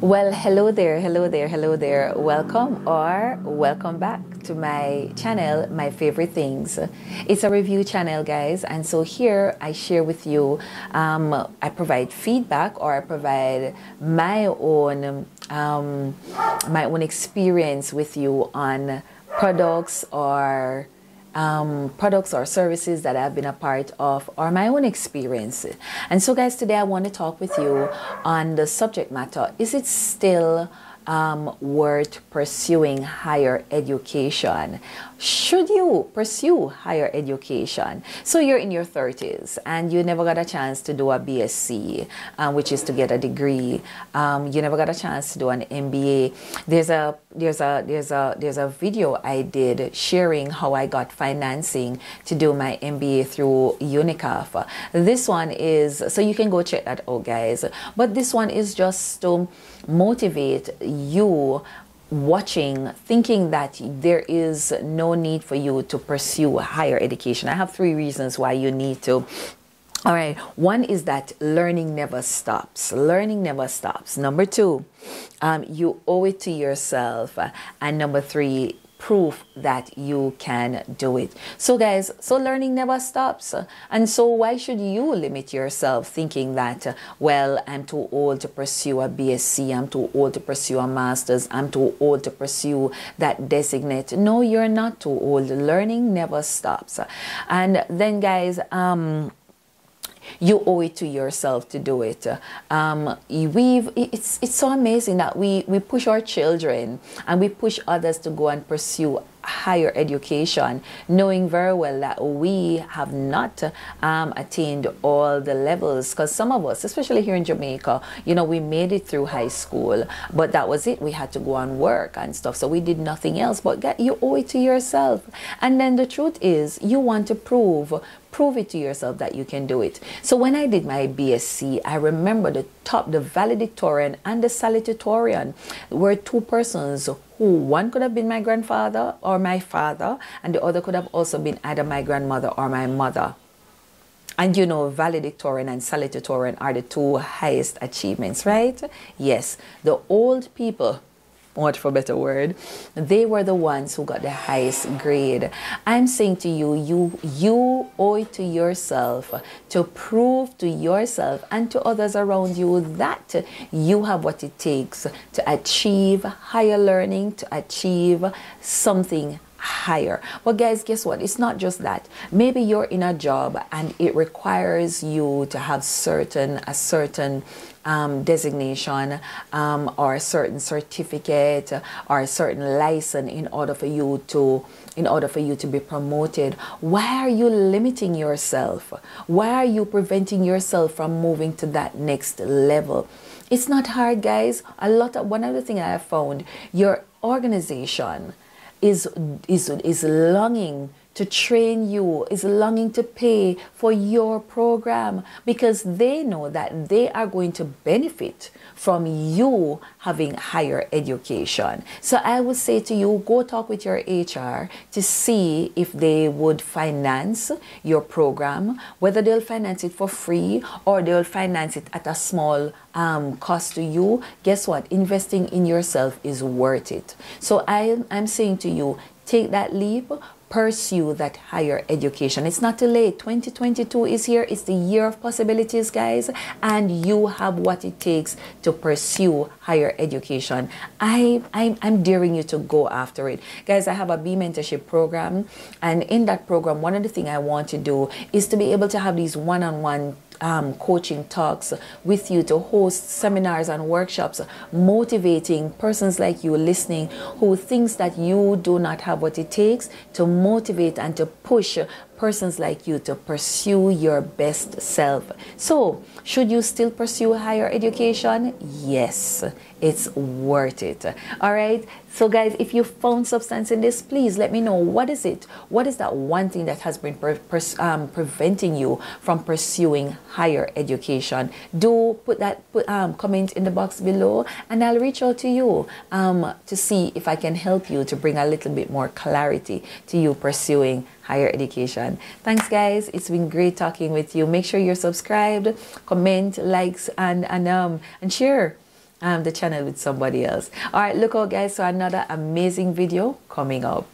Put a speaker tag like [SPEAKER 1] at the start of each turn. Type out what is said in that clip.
[SPEAKER 1] Well, hello there, hello there, hello there. Welcome or welcome back to my channel, My Favorite Things. It's a review channel, guys, and so here I share with you, um, I provide feedback or I provide my own, um, my own experience with you on products or um, products or services that I've been a part of or my own experience. And so, guys, today I want to talk with you on the subject matter is it still um, worth pursuing higher education? Should you pursue higher education? So you're in your 30s and you never got a chance to do a BSc, um, which is to get a degree. Um, you never got a chance to do an MBA. There's a there's a there's a there's a video I did sharing how I got financing to do my MBA through UNICAF. This one is so you can go check that out, guys. But this one is just to motivate you watching thinking that there is no need for you to pursue higher education. I have three reasons why you need to all right. One is that learning never stops. Learning never stops. Number two, um, you owe it to yourself. And number three, proof that you can do it. So, guys, so learning never stops. And so, why should you limit yourself thinking that, well, I'm too old to pursue a BSc, I'm too old to pursue a master's, I'm too old to pursue that designate? No, you're not too old. Learning never stops. And then, guys, um, you owe it to yourself to do it. Um, we've it's it's so amazing that we we push our children and we push others to go and pursue higher education, knowing very well that we have not um, attained all the levels. Because some of us, especially here in Jamaica, you know, we made it through high school, but that was it. We had to go and work and stuff. So we did nothing else. But get, you owe it to yourself. And then the truth is, you want to prove prove it to yourself that you can do it. So when I did my BSc, I remember the top, the valedictorian and the salutatorian were two persons who one could have been my grandfather or my father, and the other could have also been either my grandmother or my mother. And you know, valedictorian and salutatorian are the two highest achievements, right? Yes, the old people want for a better word, they were the ones who got the highest grade. I'm saying to you, you you owe it to yourself to prove to yourself and to others around you that you have what it takes to achieve higher learning, to achieve something higher. But guys, guess what? It's not just that. Maybe you're in a job and it requires you to have certain a certain um, designation um, or a certain certificate or a certain license in order for you to in order for you to be promoted why are you limiting yourself why are you preventing yourself from moving to that next level it's not hard guys a lot of one of the things i have found your organization is is is longing to train you, is longing to pay for your program because they know that they are going to benefit from you having higher education. So I would say to you, go talk with your HR to see if they would finance your program, whether they'll finance it for free or they'll finance it at a small um, cost to you. Guess what? Investing in yourself is worth it. So I, I'm saying to you, take that leap, pursue that higher education. It's not too late. 2022 is here. It's the year of possibilities, guys, and you have what it takes to pursue higher education. I, I'm, I'm daring you to go after it. Guys, I have a B mentorship program, and in that program, one of the things I want to do is to be able to have these one on one um, coaching talks with you to host seminars and workshops motivating persons like you listening who thinks that you do not have what it takes to motivate and to push persons like you to pursue your best self. So, should you still pursue higher education? Yes, it's worth it. All right. So, guys, if you found substance in this, please let me know what is it? What is that one thing that has been um, preventing you from pursuing higher education? Do put that put, um, comment in the box below, and I'll reach out to you um, to see if I can help you to bring a little bit more clarity to you pursuing higher education. Thanks, guys. It's been great talking with you. Make sure you're subscribed, comment, likes, and and um and share um, the channel with somebody else. All right, look out, guys. So another amazing video coming up.